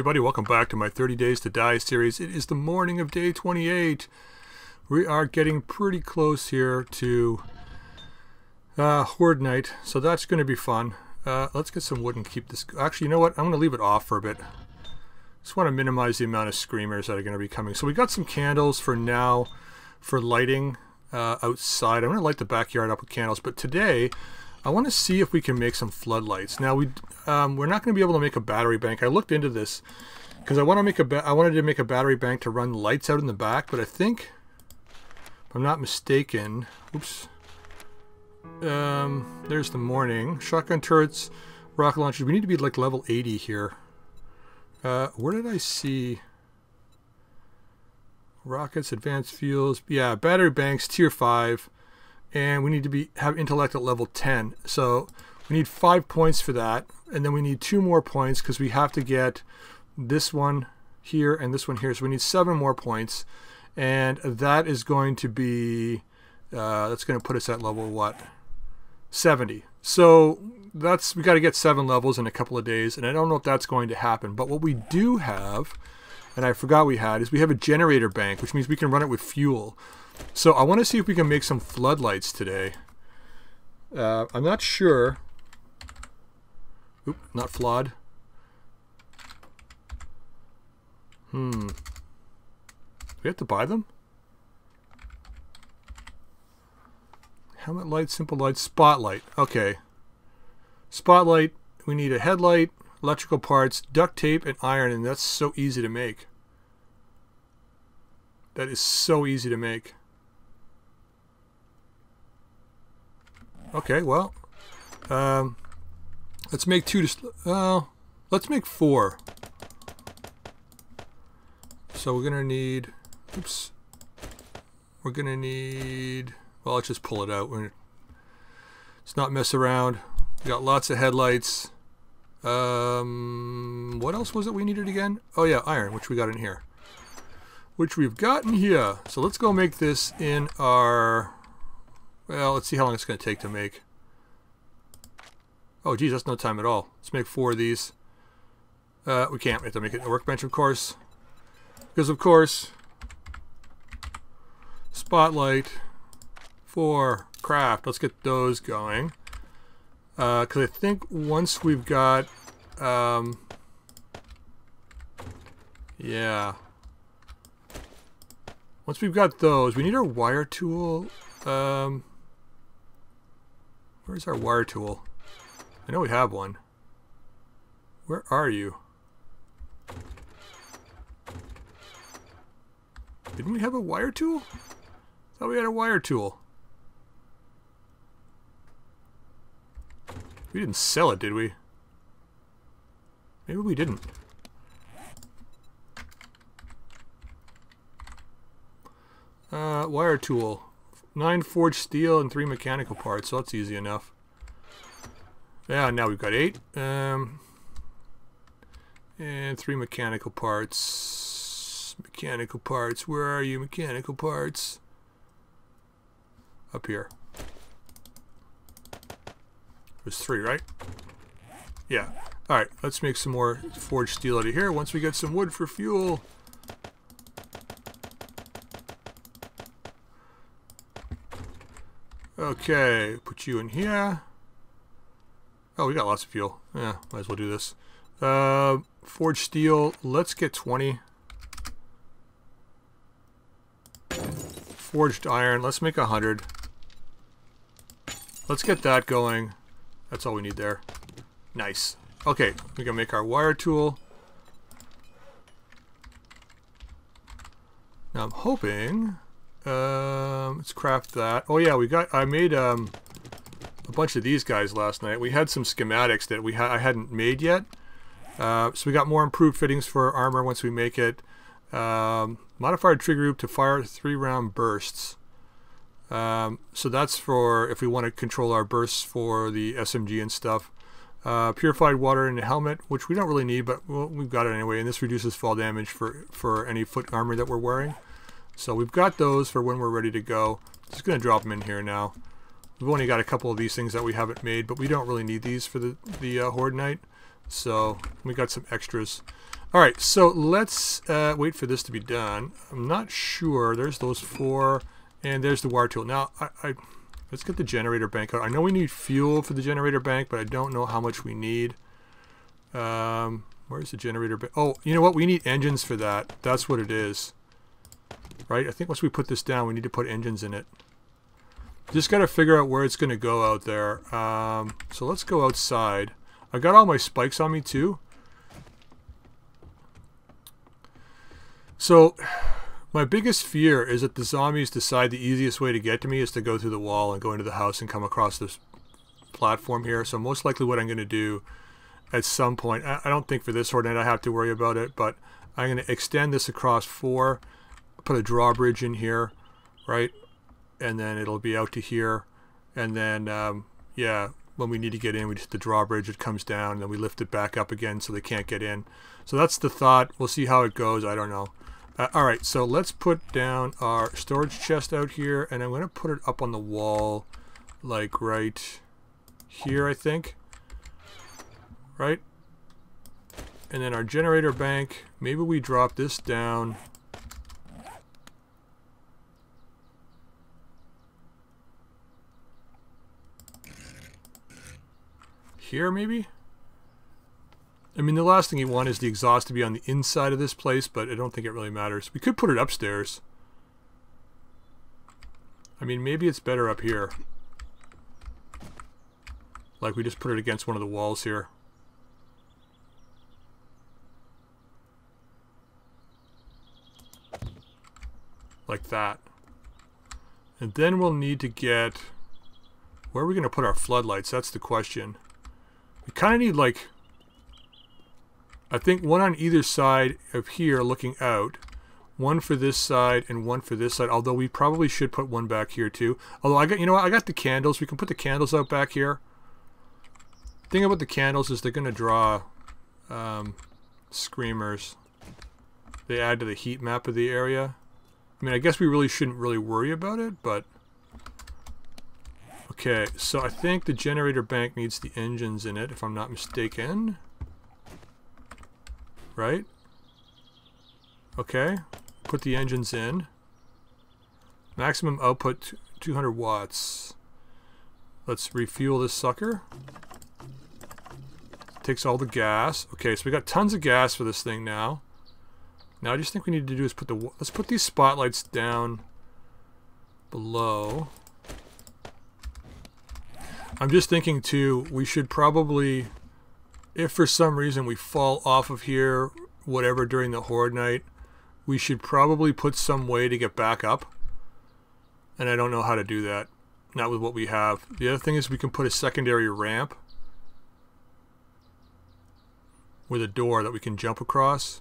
everybody, welcome back to my 30 Days to Die series. It is the morning of day 28. We are getting pretty close here to uh, Horde Night, so that's going to be fun. Uh, let's get some wood and keep this... Actually, you know what? I'm going to leave it off for a bit. Just want to minimize the amount of screamers that are going to be coming. So we got some candles for now for lighting uh, outside. I'm going to light the backyard up with candles, but today I want to see if we can make some floodlights. Now we um, we're not going to be able to make a battery bank. I looked into this because I want to make a I wanted to make a battery bank to run lights out in the back, but I think if I'm not mistaken, oops. Um, there's the morning shotgun turrets, rocket launchers. We need to be like level 80 here. Uh, where did I see rockets, advanced fuels? Yeah, battery banks, tier five and we need to be have intellect at level 10 so we need five points for that and then we need two more points because we have to get this one here and this one here. So we need seven more points and that is going to be uh, that's going to put us at level what 70 so that's we got to get seven levels in a couple of days and I don't know if that's going to happen. But what we do have and I forgot we had is we have a generator bank which means we can run it with fuel so I want to see if we can make some floodlights today. Uh, I'm not sure. Oop, not flawed. Hmm. Do we have to buy them? Helmet light, simple light, spotlight. Okay. Spotlight, we need a headlight, electrical parts, duct tape, and iron, and that's so easy to make. That is so easy to make. Okay, well, um, let's make two. Uh, let's make four. So we're gonna need. Oops. We're gonna need. Well, let's just pull it out. We're, let's not mess around. We got lots of headlights. Um, what else was it we needed again? Oh yeah, iron, which we got in here. Which we've gotten here. So let's go make this in our well, let's see how long it's going to take to make. Oh, geez, that's no time at all. Let's make four of these. Uh, we can't. We have to make it in the workbench, of course. Because, of course, spotlight for craft. Let's get those going. Because uh, I think once we've got... Um, yeah. Once we've got those, we need our wire tool. Um, Where's our wire tool? I know we have one. Where are you? Didn't we have a wire tool? Thought we had a wire tool. We didn't sell it, did we? Maybe we didn't. Uh, wire tool. Nine forged steel and three mechanical parts, so that's easy enough. Yeah, now we've got eight. Um, and three mechanical parts. Mechanical parts. Where are you, mechanical parts? Up here. There's three, right? Yeah. Alright, let's make some more forged steel out of here once we get some wood for fuel. Okay, put you in here. Oh, we got lots of fuel. Yeah, might as well do this. Uh, forged steel, let's get 20. Forged iron, let's make 100. Let's get that going. That's all we need there. Nice. Okay, we can make our wire tool. Now I'm hoping um, let's craft that. Oh yeah, we got. I made um, a bunch of these guys last night. We had some schematics that we ha I hadn't made yet. Uh, so we got more improved fittings for armor once we make it. Um, modified trigger group to fire three round bursts. Um, so that's for if we want to control our bursts for the SMG and stuff. Uh, purified water in the helmet, which we don't really need, but well, we've got it anyway. And this reduces fall damage for, for any foot armor that we're wearing. So we've got those for when we're ready to go. Just going to drop them in here now. We've only got a couple of these things that we haven't made, but we don't really need these for the, the uh, Horde Night. So we got some extras. All right, so let's uh, wait for this to be done. I'm not sure. There's those four, and there's the wire tool. Now, I, I let's get the generator bank out. I know we need fuel for the generator bank, but I don't know how much we need. Um, where's the generator bank? Oh, you know what? We need engines for that. That's what it is. Right? I think once we put this down, we need to put engines in it. Just got to figure out where it's going to go out there. Um, so let's go outside. I got all my spikes on me too. So, my biggest fear is that the zombies decide the easiest way to get to me is to go through the wall and go into the house and come across this platform here. So most likely what I'm going to do at some point, I don't think for this horde I have to worry about it, but I'm going to extend this across four, put a drawbridge in here, right? And then it'll be out to here. And then, um, yeah, when we need to get in, we just the drawbridge, it comes down, and then we lift it back up again so they can't get in. So that's the thought. We'll see how it goes. I don't know. Uh, all right, so let's put down our storage chest out here, and I'm going to put it up on the wall, like right here, I think. Right? And then our generator bank, maybe we drop this down. Here, maybe? I mean, the last thing you want is the exhaust to be on the inside of this place, but I don't think it really matters. We could put it upstairs. I mean, maybe it's better up here. Like we just put it against one of the walls here. Like that. And then we'll need to get... Where are we going to put our floodlights? That's the question. We kind of need like I think one on either side of here looking out. One for this side and one for this side. Although we probably should put one back here too. Although I got, you know what, I got the candles. We can put the candles out back here. thing about the candles is they're going to draw um, screamers. They add to the heat map of the area. I mean, I guess we really shouldn't really worry about it, but... Okay, so I think the generator bank needs the engines in it, if I'm not mistaken right? Okay, put the engines in. Maximum output 200 watts. Let's refuel this sucker. Takes all the gas. Okay, so we got tons of gas for this thing now. Now I just think we need to do is put the let's put these spotlights down below. I'm just thinking too, we should probably if for some reason we fall off of here, whatever, during the Horde night, we should probably put some way to get back up. And I don't know how to do that. Not with what we have. The other thing is we can put a secondary ramp with a door that we can jump across.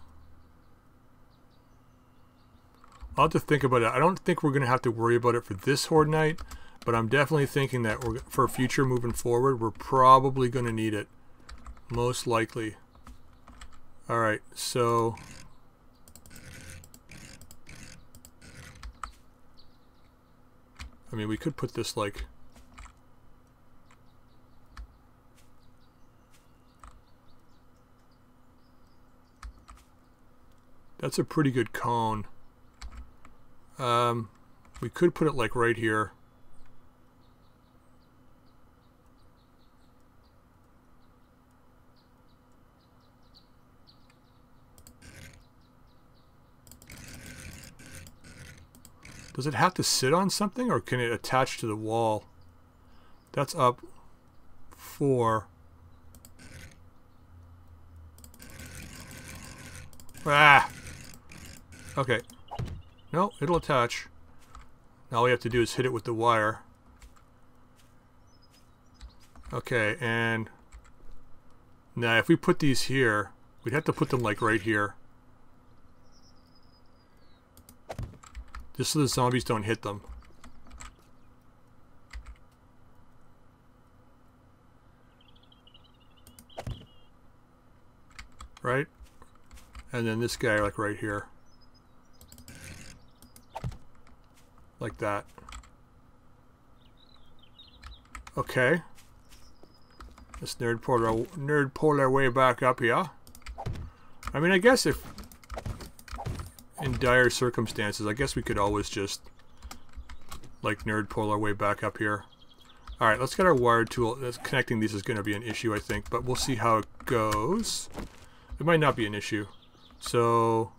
I'll have to think about it. I don't think we're going to have to worry about it for this Horde night, but I'm definitely thinking that we're, for future moving forward, we're probably going to need it. Most likely. Alright, so... I mean, we could put this like... That's a pretty good cone. Um, we could put it like right here. Does it have to sit on something or can it attach to the wall? That's up four. Ah! Okay. No, it'll attach. Now all we have to do is hit it with the wire. Okay, and now if we put these here, we'd have to put them like right here. Just so the zombies don't hit them. Right? And then this guy like right here. Like that. Okay. This nerd poled our nerd poled our way back up here. I mean, I guess if in dire circumstances, I guess we could always just like nerd pole our way back up here. All right, let's get our wired tool. Connecting these is going to be an issue, I think, but we'll see how it goes. It might not be an issue. So,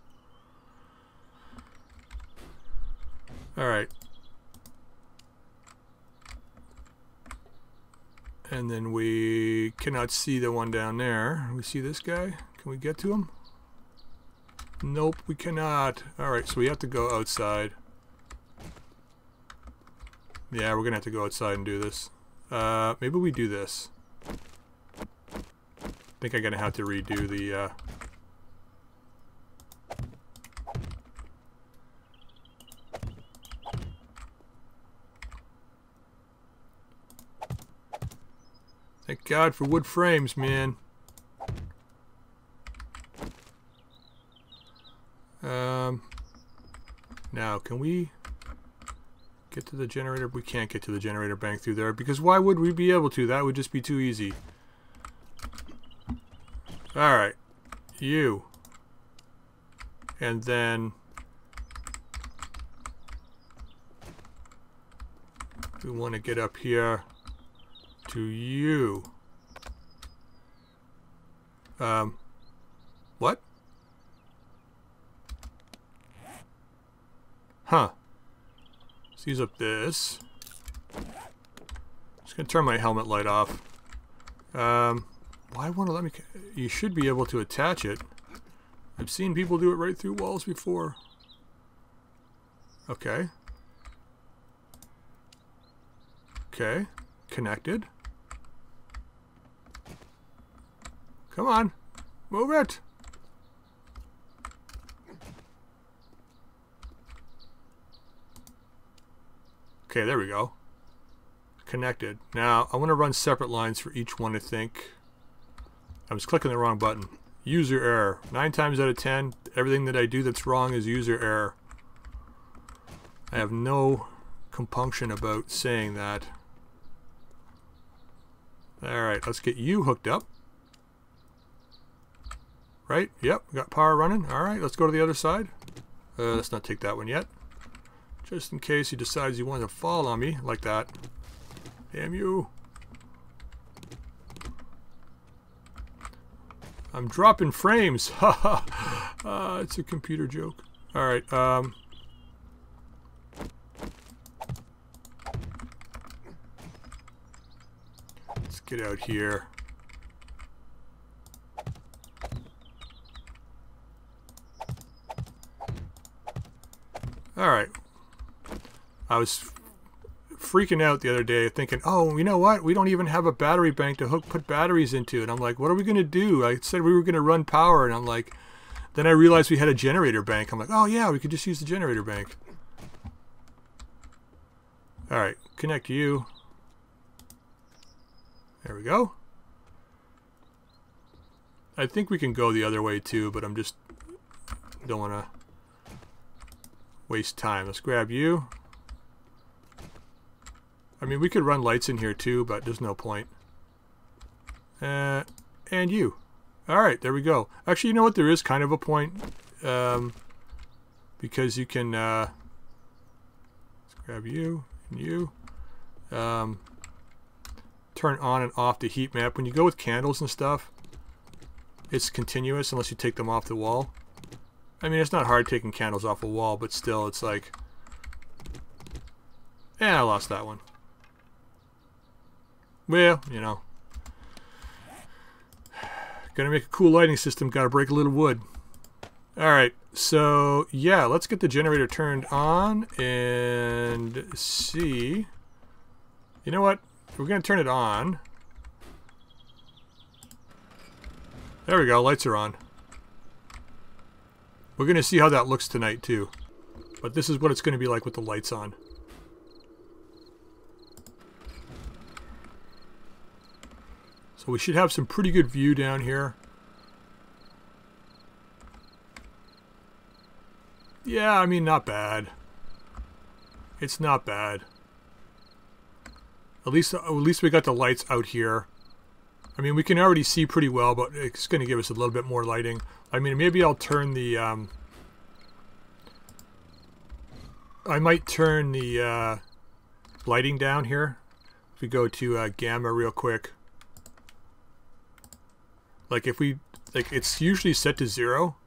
all right. And then we cannot see the one down there. We see this guy. Can we get to him? Nope, we cannot. Alright, so we have to go outside. Yeah, we're gonna have to go outside and do this. Uh, maybe we do this. I think I'm gonna have to redo the, uh... Thank God for wood frames, man. Um, now, can we get to the generator? We can't get to the generator bank through there because why would we be able to? That would just be too easy. Alright. You. And then... We want to get up here to you. Um, what? Huh. Let's use up this. Just gonna turn my helmet light off. Um, why won't it let me? You should be able to attach it. I've seen people do it right through walls before. Okay. Okay. Connected. Come on. Move it. Okay, there we go. Connected. Now, I want to run separate lines for each one, I think. I was clicking the wrong button. User error. Nine times out of ten, everything that I do that's wrong is user error. I have no compunction about saying that. Alright, let's get you hooked up. Right? Yep, got power running. Alright, let's go to the other side. Uh, let's not take that one yet. Just in case he decides he wants to fall on me like that. Damn you. I'm dropping frames. Ha ha. Uh, it's a computer joke. Alright, um... Let's get out here. Alright, I was freaking out the other day thinking, oh, you know what? We don't even have a battery bank to hook put batteries into. And I'm like, what are we going to do? I said we were going to run power. And I'm like, then I realized we had a generator bank. I'm like, oh, yeah, we could just use the generator bank. All right, connect you. There we go. I think we can go the other way too, but I'm just don't want to waste time. Let's grab you. I mean, we could run lights in here too, but there's no point. Uh, and you. Alright, there we go. Actually, you know what? There is kind of a point. Um, because you can... Uh, let's grab you and you. Um, turn on and off the heat map. When you go with candles and stuff, it's continuous unless you take them off the wall. I mean, it's not hard taking candles off a wall, but still, it's like... Yeah, I lost that one. Well, you know. Gonna make a cool lighting system, gotta break a little wood. Alright, so yeah, let's get the generator turned on and see. You know what? We're gonna turn it on. There we go, lights are on. We're gonna see how that looks tonight too. But this is what it's gonna be like with the lights on. So we should have some pretty good view down here. Yeah, I mean, not bad. It's not bad. At least, at least we got the lights out here. I mean, we can already see pretty well, but it's going to give us a little bit more lighting. I mean, maybe I'll turn the... Um, I might turn the uh, lighting down here. If we go to uh, gamma real quick. Like if we... Like it's usually set to zero.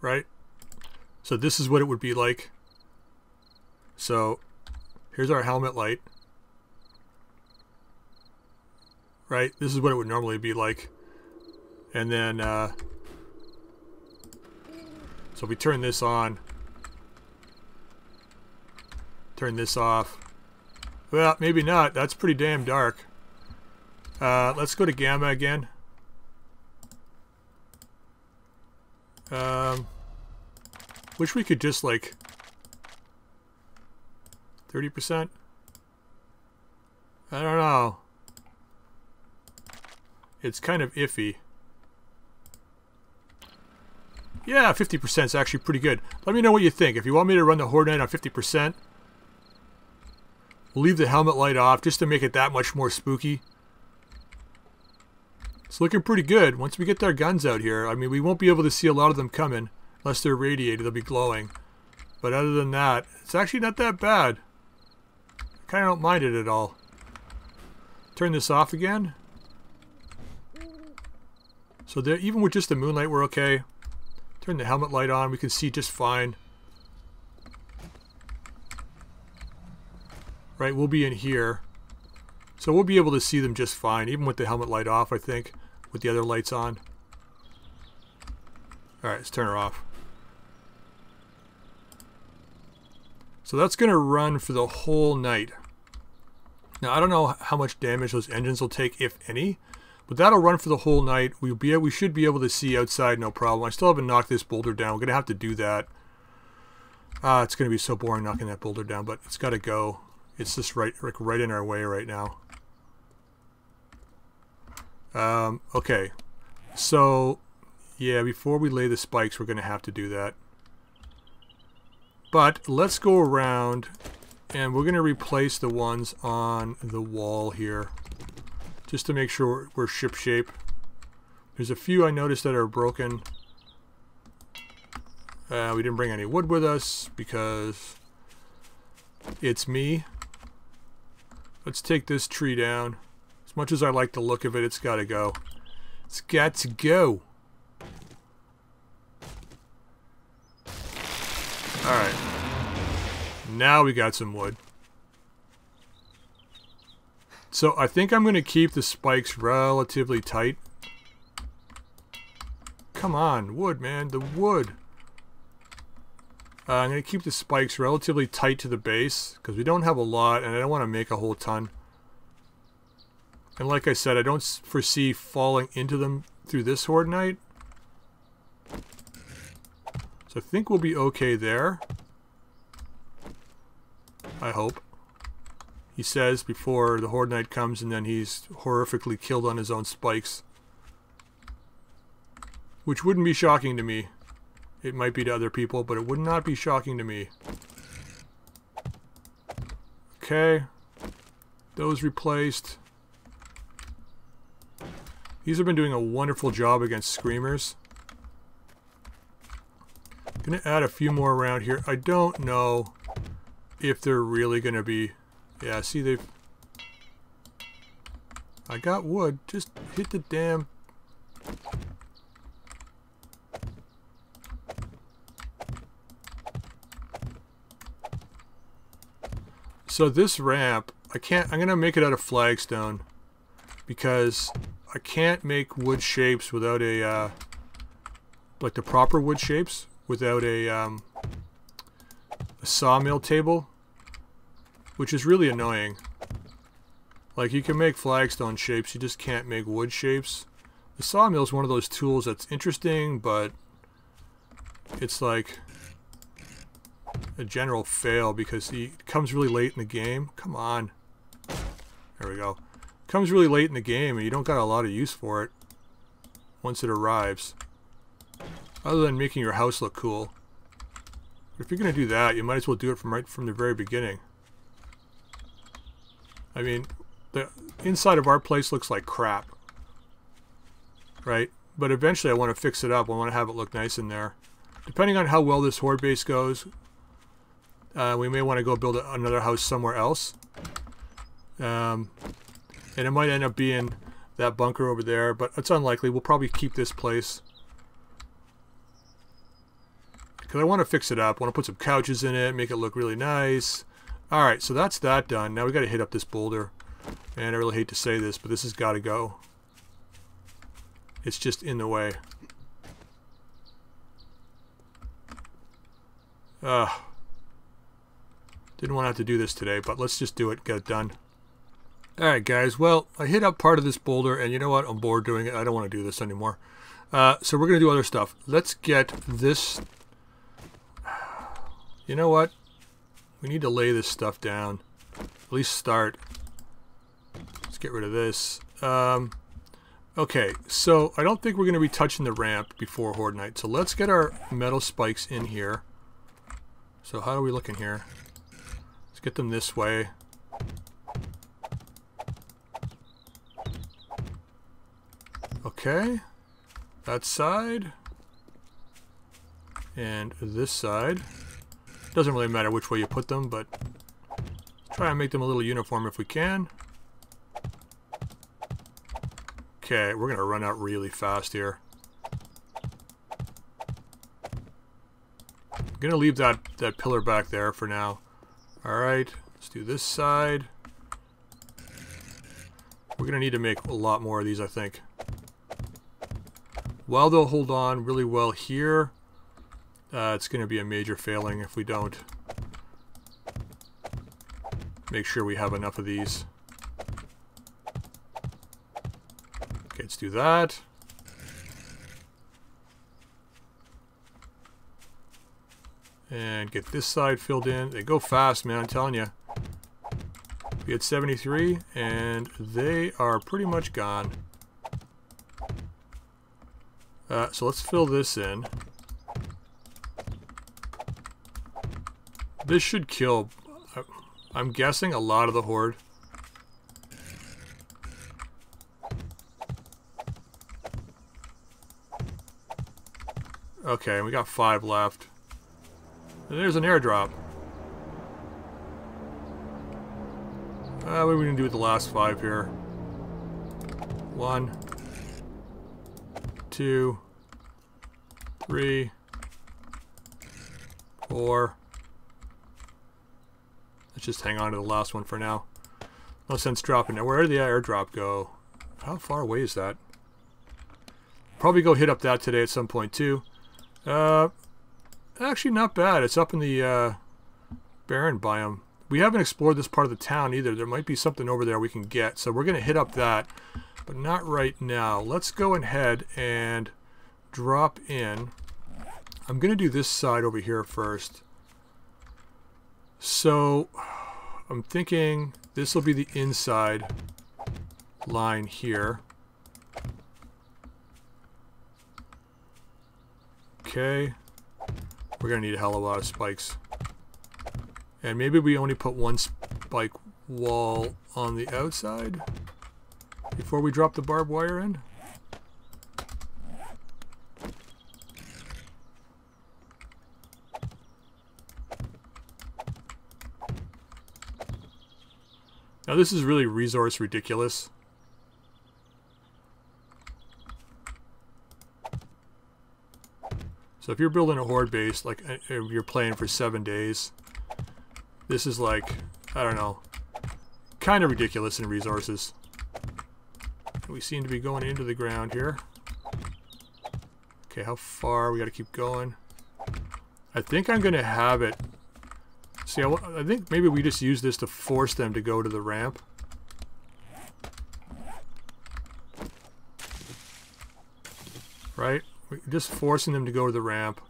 Right? So this is what it would be like. So here's our helmet light. Right? This is what it would normally be like. And then, uh, so we turn this on. Turn this off. Well, maybe not. That's pretty damn dark. Uh, let's go to gamma again. Um, wish we could just like 30%? I don't know. It's kind of iffy. Yeah, 50% is actually pretty good. Let me know what you think. If you want me to run the Horde Night on 50%, leave the helmet light off just to make it that much more spooky. It's looking pretty good. Once we get their guns out here, I mean, we won't be able to see a lot of them coming unless they're radiated. They'll be glowing. But other than that, it's actually not that bad. I kind of don't mind it at all. Turn this off again. So there, even with just the moonlight, we're okay. Turn the helmet light on. We can see just fine. Right, we'll be in here. So we'll be able to see them just fine, even with the helmet light off, I think, with the other lights on. Alright, let's turn her off. So that's going to run for the whole night. Now, I don't know how much damage those engines will take, if any. But that'll run for the whole night. We'll be we should be able to see outside, no problem. I still haven't knocked this boulder down. We're gonna have to do that. Ah, it's gonna be so boring knocking that boulder down, but it's gotta go. It's just right right in our way right now. Um, okay. So yeah, before we lay the spikes, we're gonna have to do that. But let's go around and we're gonna replace the ones on the wall here just to make sure we're ship shape. There's a few I noticed that are broken. Uh, we didn't bring any wood with us because it's me. Let's take this tree down. As much as I like the look of it, it's got to go. It's got to go. Alright. Now we got some wood. So I think I'm going to keep the spikes relatively tight. Come on, wood, man, the wood. Uh, I'm going to keep the spikes relatively tight to the base because we don't have a lot and I don't want to make a whole ton. And like I said, I don't foresee falling into them through this Horde Night. So I think we'll be okay there. I hope he says before the Horde Night comes and then he's horrifically killed on his own spikes. Which wouldn't be shocking to me. It might be to other people, but it would not be shocking to me. Okay. Those replaced. These have been doing a wonderful job against Screamers. Gonna add a few more around here. I don't know if they're really gonna be yeah, see they've... I got wood. Just hit the damn... So this ramp, I can't, I'm going to make it out of flagstone because I can't make wood shapes without a, uh, like the proper wood shapes without a, um, a sawmill table which is really annoying. Like, you can make flagstone shapes, you just can't make wood shapes. The sawmill is one of those tools that's interesting, but it's like a general fail because he comes really late in the game. Come on. There we go. Comes really late in the game and you don't got a lot of use for it once it arrives. Other than making your house look cool. If you're going to do that, you might as well do it from right from the very beginning. I mean, the inside of our place looks like crap. Right? But eventually I want to fix it up. I want to have it look nice in there. Depending on how well this horde base goes, uh, we may want to go build another house somewhere else. Um, and it might end up being that bunker over there, but it's unlikely. We'll probably keep this place. Because I want to fix it up. Want to put some couches in it, make it look really nice. Alright, so that's that done. Now we got to hit up this boulder. And I really hate to say this, but this has got to go. It's just in the way. Ugh. Didn't want to have to do this today, but let's just do it, get it done. Alright guys, well, I hit up part of this boulder, and you know what? I'm bored doing it. I don't want to do this anymore. Uh, so we're going to do other stuff. Let's get this... You know what? We need to lay this stuff down. At least start. Let's get rid of this. Um, okay, so I don't think we're going to be touching the ramp before Horde Night. So let's get our metal spikes in here. So how are we looking here? Let's get them this way. Okay. That side. And this side. Doesn't really matter which way you put them, but try and make them a little uniform if we can. Okay, we're going to run out really fast here. I'm going to leave that, that pillar back there for now. Alright, let's do this side. We're going to need to make a lot more of these, I think. While they'll hold on really well here, uh, it's going to be a major failing if we don't make sure we have enough of these. Okay, let's do that. And get this side filled in. They go fast, man, I'm telling you. We had 73, and they are pretty much gone. Uh, so let's fill this in. This should kill, I'm guessing, a lot of the horde. Okay, we got five left. And there's an airdrop. Uh, what are we going to do with the last five here? One. Two. Three. Four. Let's just hang on to the last one for now. No sense dropping it. Where did the airdrop go? How far away is that? Probably go hit up that today at some point too. Uh, actually not bad. It's up in the uh, barren biome. We haven't explored this part of the town either. There might be something over there we can get. So we're going to hit up that, but not right now. Let's go ahead and drop in. I'm going to do this side over here first. So I'm thinking this will be the inside line here. Okay. We're going to need a hell of a lot of spikes. And maybe we only put one spike wall on the outside before we drop the barbed wire in. Now this is really resource ridiculous. So if you're building a horde base, like uh, if you're playing for seven days, this is like, I don't know, kind of ridiculous in resources. We seem to be going into the ground here. Okay, how far? We got to keep going. I think I'm going to have it See, I, I think maybe we just use this to force them to go to the ramp. Right? We're just forcing them to go to the ramp.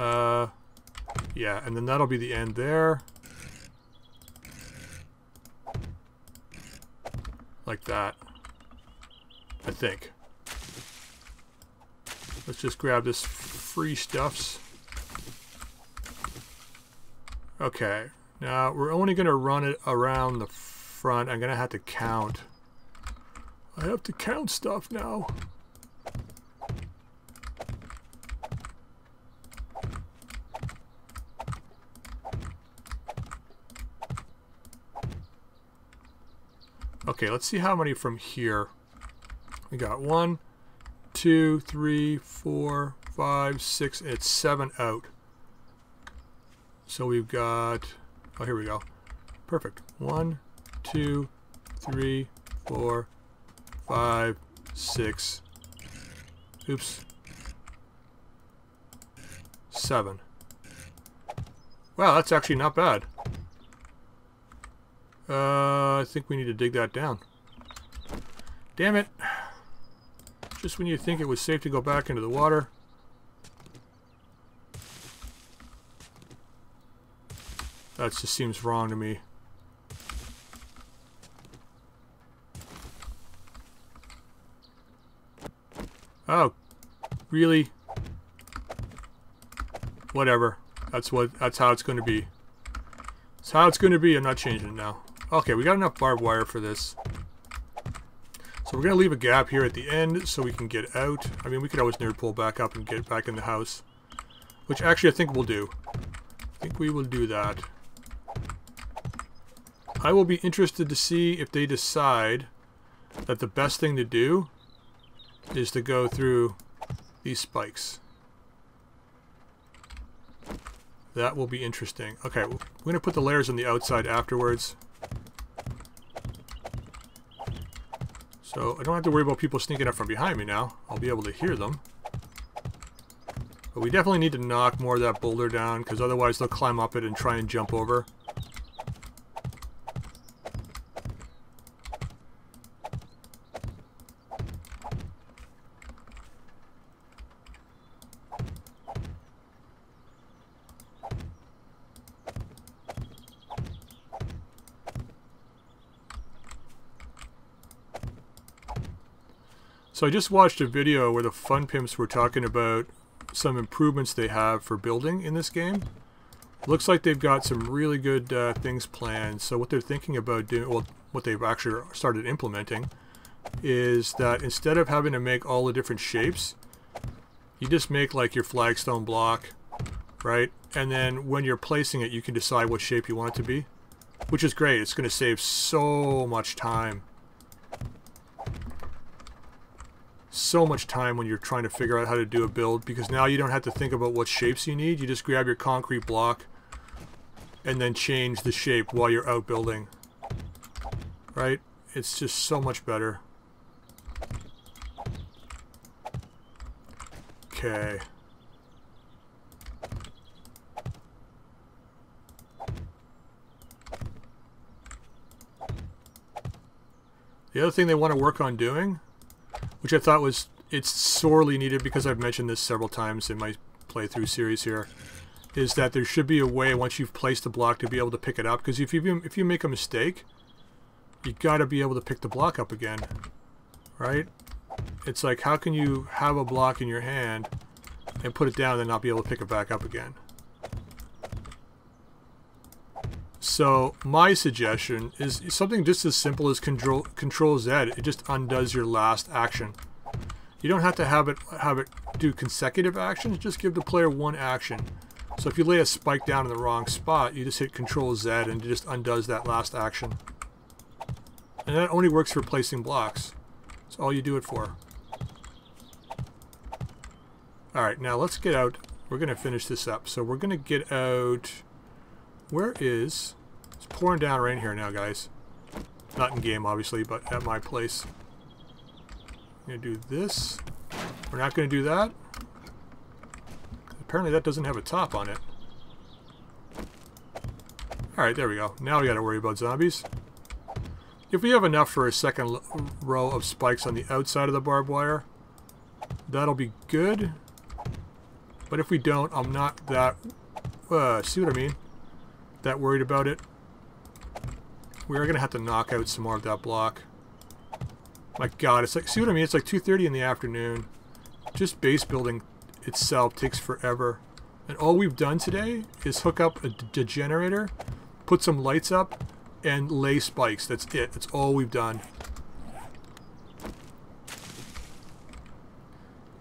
Uh, yeah, and then that'll be the end there. Like that. I think. Let's just grab this free stuffs. Okay, now we're only going to run it around the front. I'm going to have to count. I have to count stuff now. Okay, let's see how many from here. We got one, two, three, four, five, six, it's seven out. So we've got, oh, here we go. Perfect. One, two, three, four, five, six, oops, seven. Wow, that's actually not bad. Uh, I think we need to dig that down. Damn it. Just when you think it was safe to go back into the water. That just seems wrong to me. Oh, really? Whatever. That's what. That's how it's going to be. That's how it's going to be. I'm not changing it now. Okay, we got enough barbed wire for this. So we're going to leave a gap here at the end so we can get out. I mean, we could always nerd pole back up and get back in the house. Which actually I think we'll do. I think we will do that. I will be interested to see if they decide that the best thing to do is to go through these spikes. That will be interesting. Okay, we're going to put the layers on the outside afterwards. So I don't have to worry about people sneaking up from behind me now. I'll be able to hear them. But we definitely need to knock more of that boulder down because otherwise they'll climb up it and try and jump over. So I just watched a video where the Fun Pimps were talking about some improvements they have for building in this game. Looks like they've got some really good uh, things planned. So what they're thinking about doing, well, what they've actually started implementing, is that instead of having to make all the different shapes, you just make like your flagstone block, right? And then when you're placing it, you can decide what shape you want it to be, which is great. It's going to save so much time so much time when you're trying to figure out how to do a build because now you don't have to think about what shapes you need. You just grab your concrete block and then change the shape while you're out building. Right? It's just so much better. Okay. The other thing they want to work on doing which I thought was it's sorely needed because I've mentioned this several times in my playthrough series here, is that there should be a way once you've placed the block to be able to pick it up. Because if you if you make a mistake, you got to be able to pick the block up again, right? It's like how can you have a block in your hand and put it down and not be able to pick it back up again? So my suggestion is something just as simple as control control Z. It just undoes your last action. You don't have to have it have it do consecutive actions. Just give the player one action. So if you lay a spike down in the wrong spot, you just hit Control Z and it just undoes that last action. And that only works for placing blocks. That's all you do it for. Alright, now let's get out. We're going to finish this up. So we're going to get out... Where is... Pouring down rain here now, guys. Not in game, obviously, but at my place. I'm going to do this. We're not going to do that. Apparently that doesn't have a top on it. Alright, there we go. Now we got to worry about zombies. If we have enough for a second row of spikes on the outside of the barbed wire, that'll be good. But if we don't, I'm not that... Uh, see what I mean? That worried about it. We are going to have to knock out some more of that block. My god, it's like, see what I mean? It's like 2.30 in the afternoon. Just base building itself takes forever. And all we've done today is hook up a generator, put some lights up, and lay spikes. That's it. That's all we've done.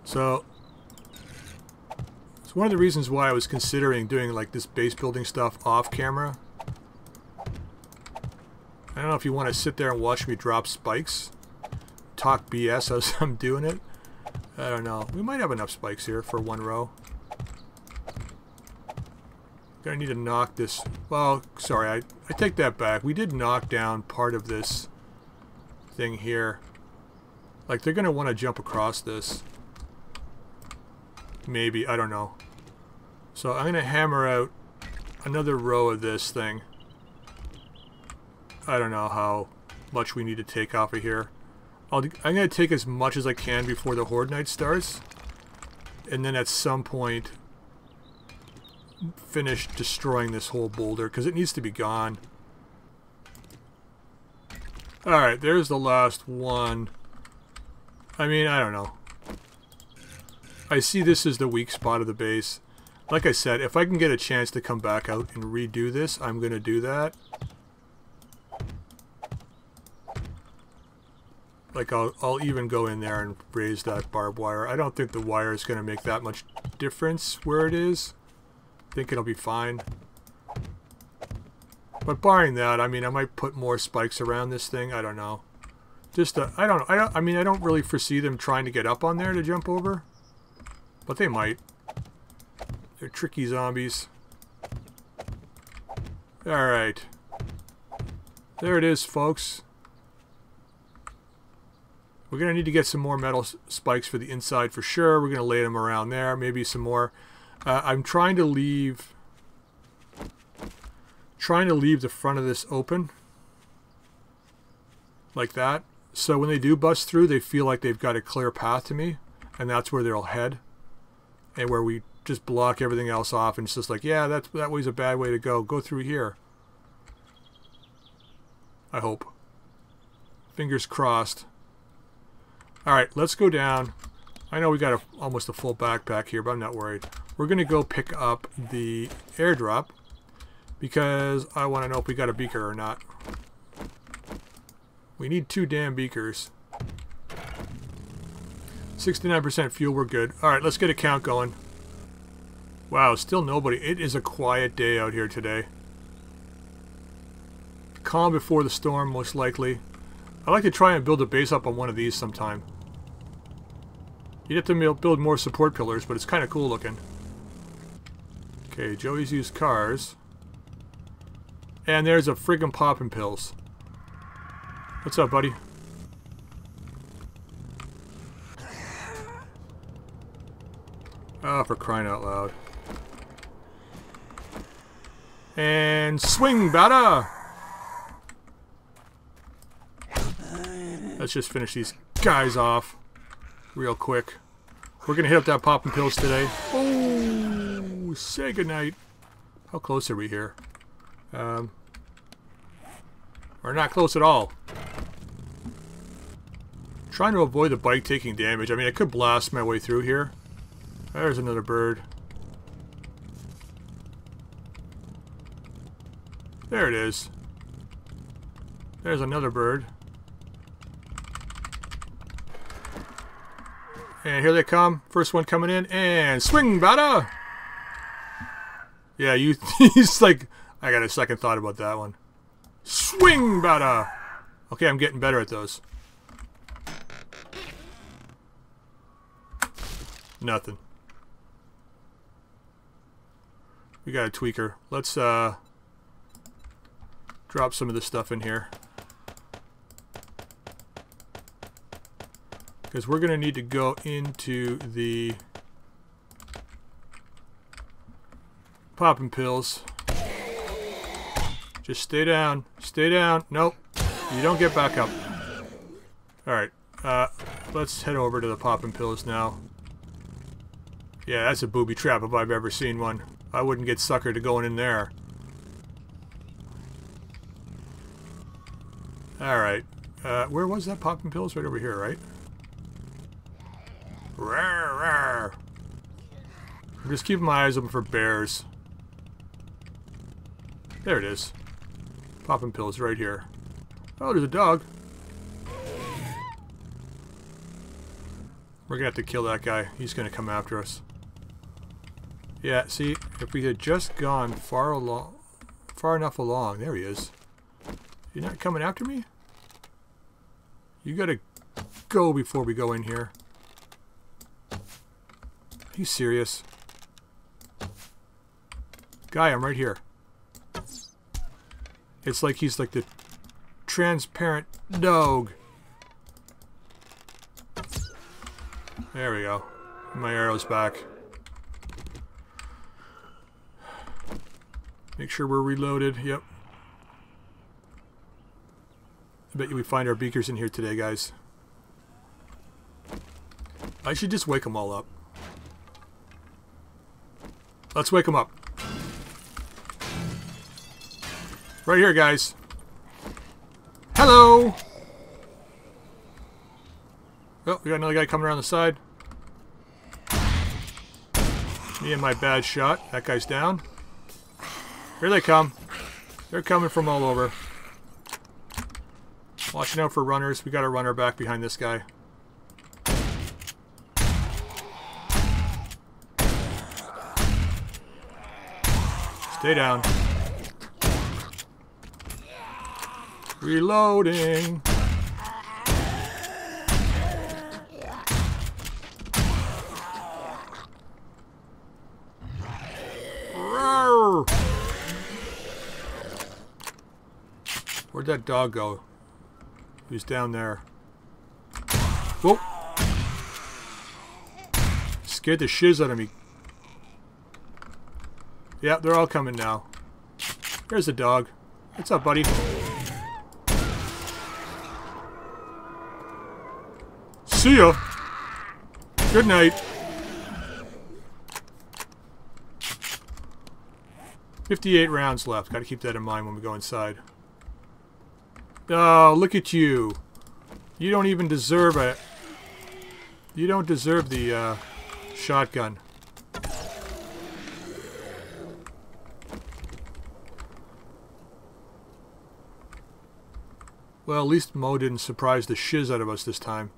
So, it's one of the reasons why I was considering doing like this base building stuff off camera. I don't know if you want to sit there and watch me drop spikes, talk BS as I'm doing it. I don't know. We might have enough spikes here for one row. Gonna need to knock this. Well, sorry, I, I take that back. We did knock down part of this thing here. Like, they're gonna want to jump across this. Maybe, I don't know. So I'm gonna hammer out another row of this thing. I don't know how much we need to take off of here. i am going to take as much as I can before the Horde Night starts. And then at some point, finish destroying this whole boulder, because it needs to be gone. Alright, there's the last one. I mean, I don't know. I see this as the weak spot of the base. Like I said, if I can get a chance to come back out and redo this, I'm going to do that. Like, I'll, I'll even go in there and raise that barbed wire. I don't think the wire is going to make that much difference where it is. I think it'll be fine. But barring that, I mean, I might put more spikes around this thing. I don't know. Just, uh, I don't, know. I don't, I mean, I don't really foresee them trying to get up on there to jump over. But they might. They're tricky zombies. Alright. There it is, folks. We're going to need to get some more metal spikes for the inside for sure. We're going to lay them around there. Maybe some more. Uh, I'm trying to leave... Trying to leave the front of this open. Like that. So when they do bust through, they feel like they've got a clear path to me. And that's where they'll head. And where we just block everything else off. And it's just like, yeah, that's, that way's a bad way to go. Go through here. I hope. Fingers crossed. Alright, let's go down. I know we got a, almost a full backpack here, but I'm not worried. We're going to go pick up the airdrop because I want to know if we got a beaker or not. We need two damn beakers. 69% fuel, we're good. Alright, let's get a count going. Wow, still nobody. It is a quiet day out here today. Calm before the storm, most likely. I'd like to try and build a base up on one of these sometime. You'd have to build more support pillars, but it's kind of cool looking. Okay, Joey's used cars. And there's a friggin' Pop'n Pills. What's up, buddy? Oh, for crying out loud. And swing, batter! Let's just finish these guys off real quick. We're going to hit up that Pop'n Pills today. Oh, say goodnight. How close are we here? Um, we're not close at all. Trying to avoid the bike taking damage. I mean, I could blast my way through here. There's another bird. There it is. There's another bird. And here they come. First one coming in. And swing, bada! Yeah, you, he's like, I got a second thought about that one. Swing, bada! Okay, I'm getting better at those. Nothing. We got a tweaker. Let's, uh, drop some of this stuff in here. Because we're going to need to go into the Pop'n Pills. Just stay down. Stay down. Nope. You don't get back up. Alright. Uh, let's head over to the Pop'n Pills now. Yeah, that's a booby trap if I've ever seen one. I wouldn't get suckered to going in there. Alright. Uh, where was that Pop'n Pills? Right over here, right? I'm just keeping my eyes open for bears. There it is. Pop'n Pills right here. Oh, there's a dog. We're gonna have to kill that guy. He's gonna come after us. Yeah, see, if we had just gone far along, far enough along, there he is. You're not coming after me? You gotta go before we go in here. You serious? Guy, I'm right here. It's like he's like the transparent dog. There we go. My arrow's back. Make sure we're reloaded. Yep. I bet you we find our beakers in here today, guys. I should just wake them all up. Let's wake them up. Right here, guys. Hello! Oh, we got another guy coming around the side. Me and my bad shot. That guy's down. Here they come. They're coming from all over. Watching out for runners. We got a runner back behind this guy. Stay down. Reloading. Where'd that dog go? He's down there. Whoa! Scared the shiz out of me. Yeah, they're all coming now. There's the dog. What's up, buddy? See ya! Good night. Fifty-eight rounds left. Got to keep that in mind when we go inside. Oh, look at you. You don't even deserve it. You don't deserve the uh, shotgun. Well, at least Mo didn't surprise the shiz out of us this time.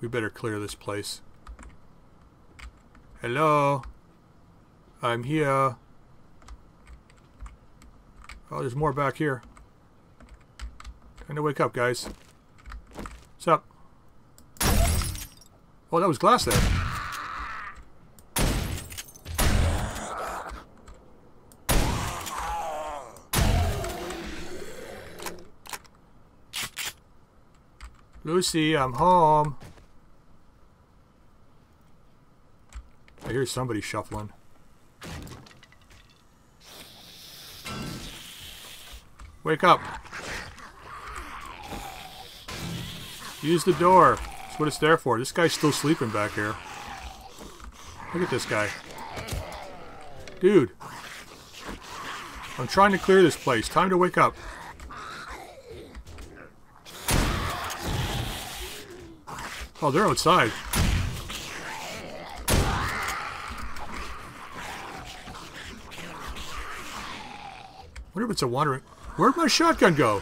We better clear this place. Hello? I'm here. Oh, there's more back here. Time to wake up, guys. What's up? Oh, that was glass there. Lucy, I'm home. I hear somebody shuffling. Wake up. Use the door. That's what it's there for. This guy's still sleeping back here. Look at this guy. Dude. I'm trying to clear this place. Time to wake up. Oh, they're outside. wonder if it's a wandering... Where'd my shotgun go?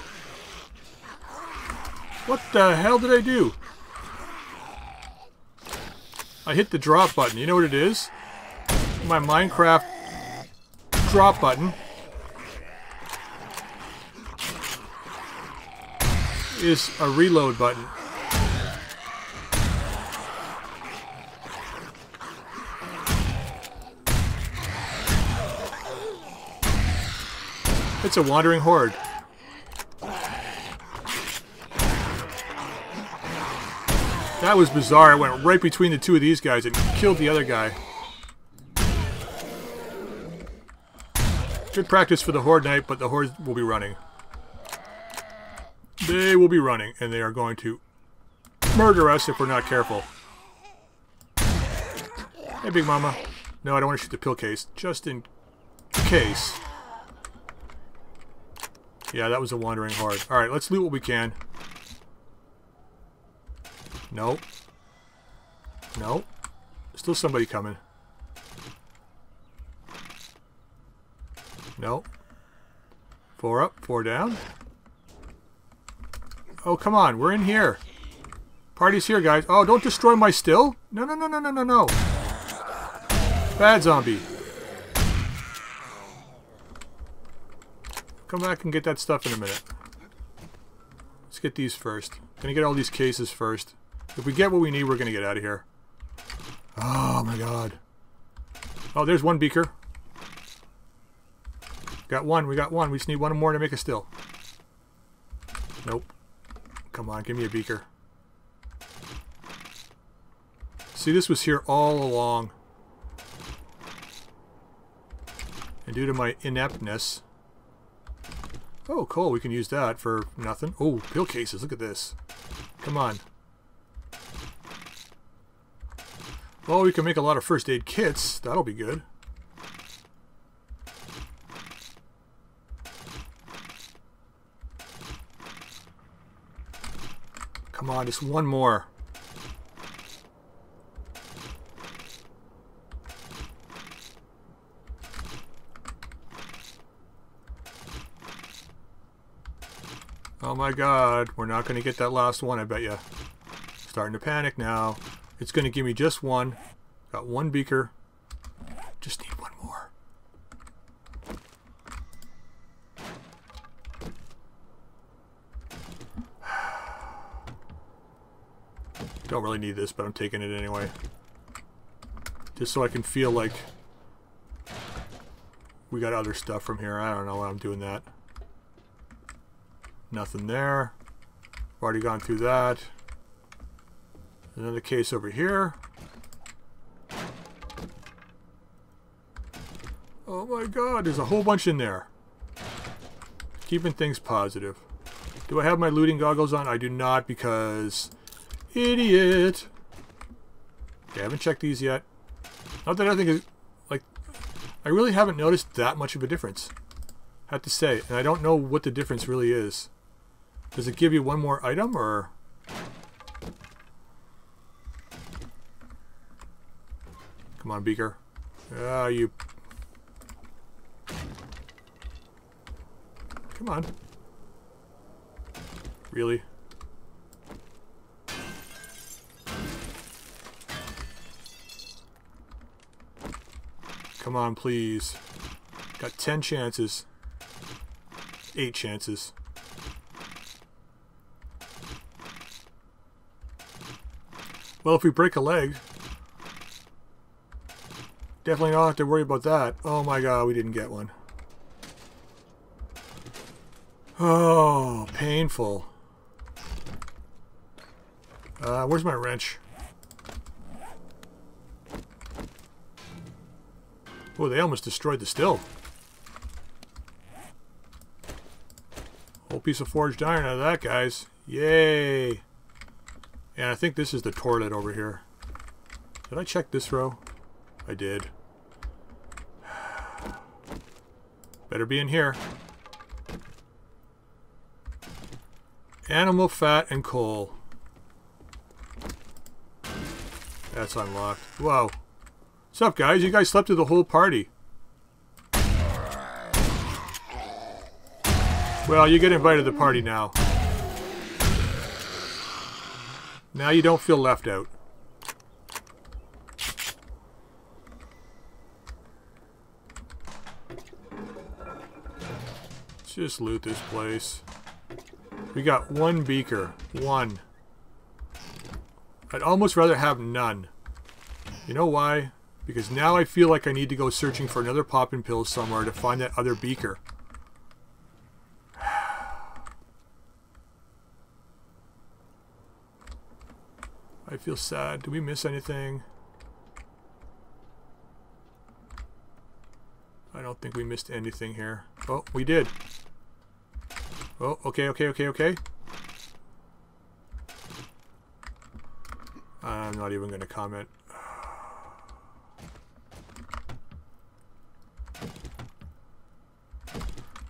What the hell did I do? I hit the drop button. You know what it is? My Minecraft drop button is a reload button. It's a wandering horde. That was bizarre. It went right between the two of these guys and killed the other guy. Good practice for the Horde Night, but the Horde will be running. They will be running, and they are going to murder us if we're not careful. Hey, Big Mama. No, I don't want to shoot the pill case. Just in case. Yeah, that was a wandering horde. Alright, let's loot what we can. Nope. Nope. Still somebody coming. No. Four up, four down. Oh, come on. We're in here. Party's here, guys. Oh, don't destroy my still. No, no, no, no, no, no, no. Bad zombie. Come back and get that stuff in a minute. Let's get these first. Gonna get all these cases first. If we get what we need, we're gonna get out of here. Oh my god. Oh, there's one beaker. Got one. We got one. We just need one more to make a still. Nope. Come on, give me a beaker. See, this was here all along. And due to my ineptness... Oh, cool. We can use that for nothing. Oh, pill cases. Look at this. Come on. Well, we can make a lot of first aid kits. That'll be good. Come on, just one more. My god, we're not going to get that last one, I bet you. Starting to panic now. It's going to give me just one. Got one beaker. Just need one more. Don't really need this, but I'm taking it anyway. Just so I can feel like we got other stuff from here. I don't know why I'm doing that. Nothing there. Already gone through that. Another case over here. Oh my god, there's a whole bunch in there. Keeping things positive. Do I have my looting goggles on? I do not because... Idiot! Okay, I haven't checked these yet. Not that I think it, like I really haven't noticed that much of a difference. I have to say, and I don't know what the difference really is. Does it give you one more item or Come on, Beaker. Ah, you Come on. Really? Come on, please. Got 10 chances. 8 chances. Well, if we break a leg, definitely don't have to worry about that. Oh my god, we didn't get one. Oh, painful. Uh, where's my wrench? Oh, they almost destroyed the still. Whole piece of forged iron out of that, guys. Yay! And I think this is the toilet over here. Did I check this row? I did. Better be in here. Animal fat and coal. That's unlocked. Whoa. What's up, guys? You guys slept through the whole party. Well, you get invited to the party now. Now you don't feel left out. Let's just loot this place. We got one beaker. One. I'd almost rather have none. You know why? Because now I feel like I need to go searching for another popping pill somewhere to find that other beaker. Feel sad. Did we miss anything? I don't think we missed anything here. Oh, we did. Oh, okay, okay, okay, okay. I'm not even going to comment.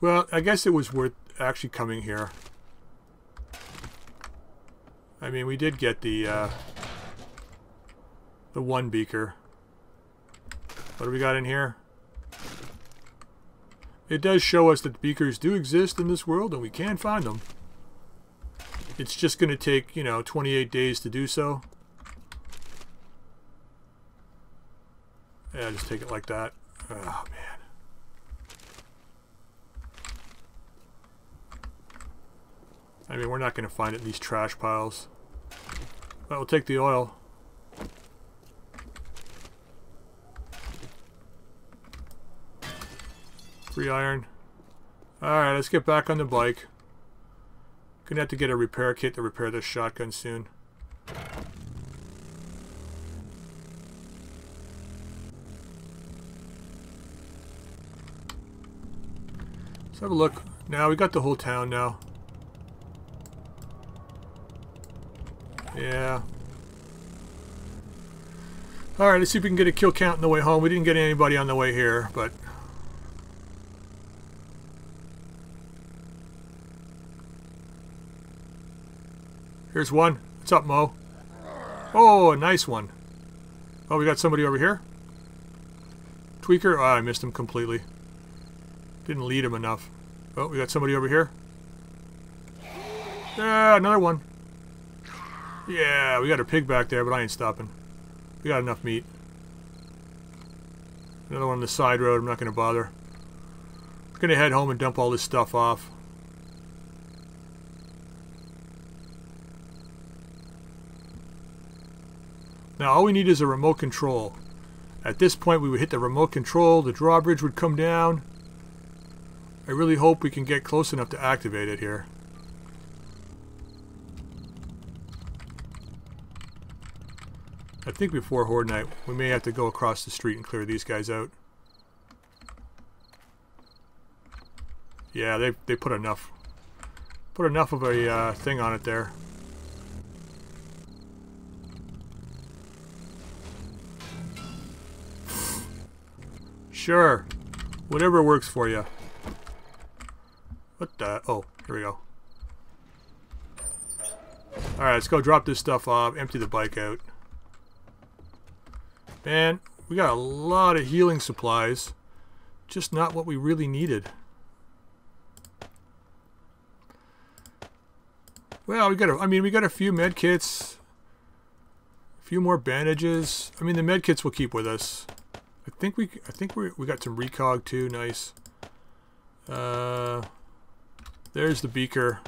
Well, I guess it was worth actually coming here. I mean, we did get the uh, the one beaker. What do we got in here? It does show us that beakers do exist in this world and we can find them. It's just going to take, you know, 28 days to do so. Yeah, just take it like that. Oh, man. I mean, we're not going to find it in these trash piles. But we'll take the oil. Free iron. Alright, let's get back on the bike. Gonna have to get a repair kit to repair this shotgun soon. Let's have a look. Now we got the whole town now. Yeah. Alright, let's see if we can get a kill count on the way home. We didn't get anybody on the way here, but Here's one. What's up, Mo? Oh, a nice one. Oh, we got somebody over here? Tweaker? Oh, I missed him completely. Didn't lead him enough. Oh, we got somebody over here? Yeah, another one. Yeah, we got a pig back there, but I ain't stopping. We got enough meat. Another one on the side road. I'm not going to bother. I'm going to head home and dump all this stuff off. Now all we need is a remote control. At this point we would hit the remote control, the drawbridge would come down. I really hope we can get close enough to activate it here. I think before Horde Night we may have to go across the street and clear these guys out. Yeah, they, they put enough put enough of a uh, thing on it there. Sure. Whatever works for you. What the? Oh, here we go. Alright, let's go drop this stuff off, empty the bike out. Man, we got a lot of healing supplies. Just not what we really needed. Well, we got a, I mean, we got a few med kits. A few more bandages. I mean, the med kits will keep with us. I think we I think we we got some recog too. Nice. Uh, there's the beaker.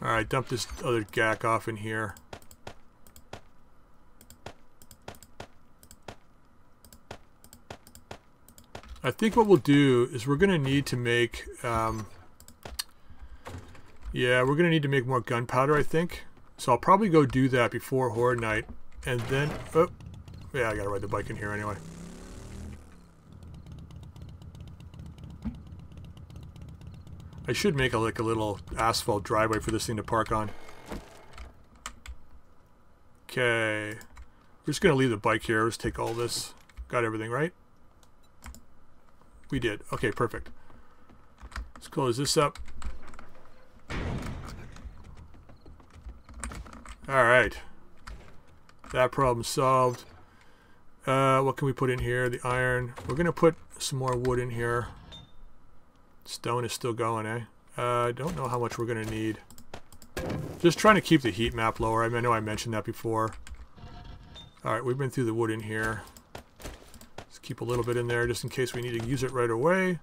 All right, dump this other gack off in here. I think what we'll do is we're going to need to make, um, yeah, we're going to need to make more gunpowder, I think. So I'll probably go do that before Horde Night. And then, oh, yeah, I gotta ride the bike in here anyway. I should make a, like a little asphalt driveway for this thing to park on. Okay. We're just gonna leave the bike here. Let's take all this. Got everything, right? We did. Okay, perfect. Let's close this up. Alright. That problem solved. Uh, what can we put in here? The iron. We're going to put some more wood in here. Stone is still going, eh? Uh, I don't know how much we're going to need. Just trying to keep the heat map lower. I, I know I mentioned that before. Alright, we've been through the wood in here. Let's keep a little bit in there just in case we need to use it right away.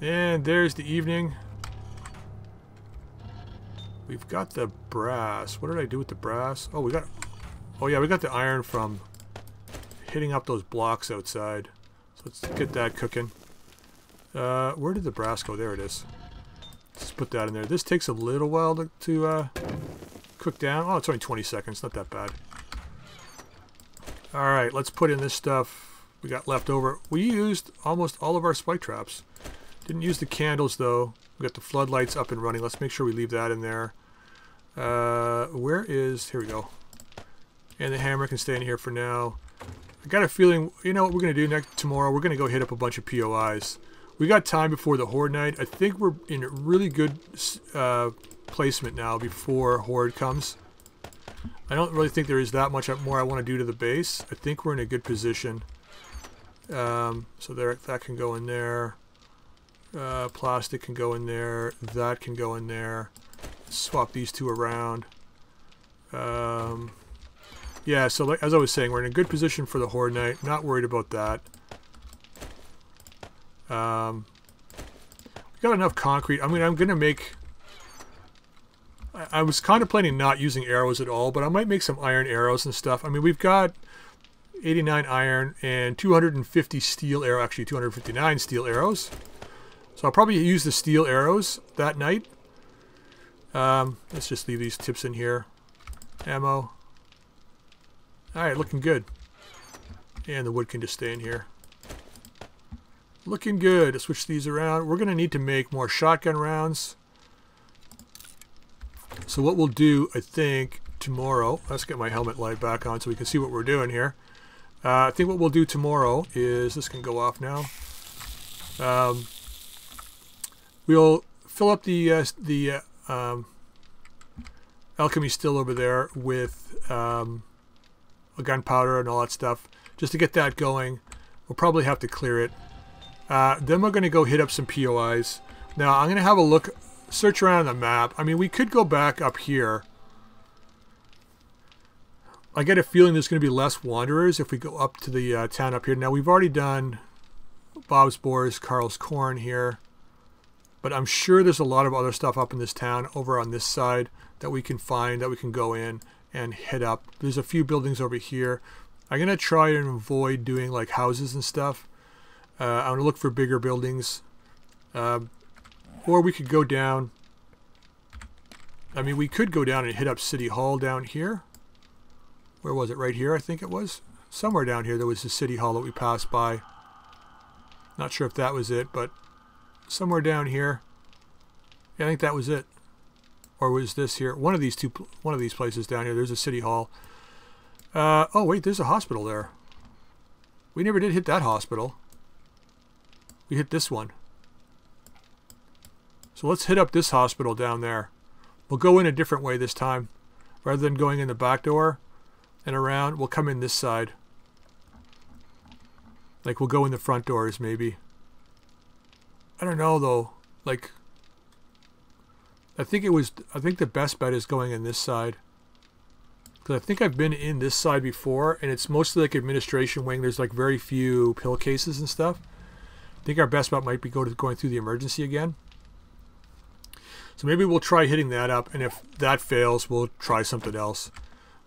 And there's the evening. We've got the brass. What did I do with the brass? Oh, we got Oh yeah, we got the iron from hitting up those blocks outside. So let's get that cooking. Uh, where did the brass go? There it is. Let's put that in there. This takes a little while to, to uh, cook down. Oh, it's only 20 seconds. Not that bad. Alright, let's put in this stuff we got left over. We used almost all of our spike traps. Didn't use the candles, though. We got the floodlights up and running. Let's make sure we leave that in there. Uh, where is... Here we go. And the hammer can stay in here for now. I got a feeling, you know what we're going to do next tomorrow? We're going to go hit up a bunch of POIs. We got time before the Horde night. I think we're in a really good uh, placement now before Horde comes. I don't really think there is that much more I want to do to the base. I think we're in a good position. Um, so there, that can go in there. Uh, plastic can go in there. That can go in there. Swap these two around. Um, yeah, so like, as I was saying, we're in a good position for the Horde Night. Not worried about that. Um, we got enough concrete. I mean, I'm going to make... I, I was contemplating not using arrows at all, but I might make some iron arrows and stuff. I mean, we've got 89 iron and 250 steel arrow, actually 259 steel arrows. So I'll probably use the steel arrows that night. Um, let's just leave these tips in here. Ammo. Alright, looking good. And the wood can just stay in here. Looking good. Let's switch these around. We're going to need to make more shotgun rounds. So what we'll do, I think, tomorrow... Let's get my helmet light back on so we can see what we're doing here. Uh, I think what we'll do tomorrow is... This can go off now. Um, We'll fill up the uh, the uh, um, alchemy still over there with um, a gunpowder and all that stuff just to get that going. We'll probably have to clear it. Uh, then we're going to go hit up some POIs. Now I'm going to have a look, search around the map. I mean, we could go back up here. I get a feeling there's going to be less wanderers if we go up to the uh, town up here. Now we've already done Bob's Boars, Carl's Corn here. But I'm sure there's a lot of other stuff up in this town over on this side that we can find, that we can go in and hit up. There's a few buildings over here. I'm going to try and avoid doing like houses and stuff. Uh, I'm going to look for bigger buildings. Uh, or we could go down. I mean, we could go down and hit up City Hall down here. Where was it? Right here, I think it was. Somewhere down here there was a City Hall that we passed by. Not sure if that was it, but somewhere down here. Yeah, I think that was it. Or was this here? One of these two, one of these places down here. There's a city hall. Uh, oh, wait, there's a hospital there. We never did hit that hospital. We hit this one. So let's hit up this hospital down there. We'll go in a different way this time. Rather than going in the back door and around, we'll come in this side. Like we'll go in the front doors maybe. I don't know though. Like, I think it was. I think the best bet is going in this side. Because I think I've been in this side before, and it's mostly like administration wing. There's like very few pill cases and stuff. I think our best bet might be go to going through the emergency again. So maybe we'll try hitting that up, and if that fails, we'll try something else.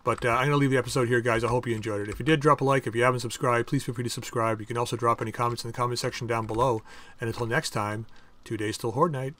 But uh, I'm going to leave the episode here, guys. I hope you enjoyed it. If you did, drop a like. If you haven't subscribed, please feel free to subscribe. You can also drop any comments in the comment section down below. And until next time, two days till Horde Night.